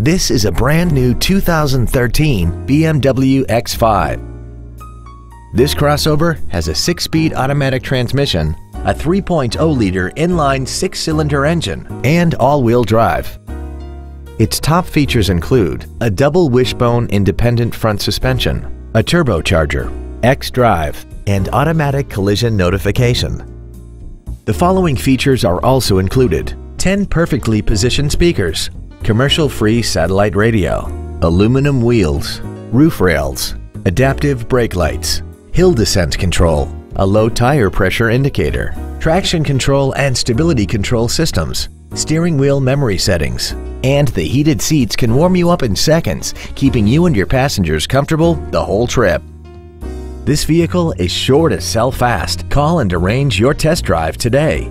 This is a brand new 2013 BMW X5. This crossover has a six-speed automatic transmission, a 3.0-liter inline six-cylinder engine, and all-wheel drive. Its top features include a double wishbone independent front suspension, a turbocharger, X-Drive, and automatic collision notification. The following features are also included 10 perfectly positioned speakers, commercial-free satellite radio, aluminum wheels, roof rails, adaptive brake lights, hill descent control, a low tire pressure indicator, traction control and stability control systems, steering wheel memory settings, and the heated seats can warm you up in seconds, keeping you and your passengers comfortable the whole trip. This vehicle is sure to sell fast. Call and arrange your test drive today.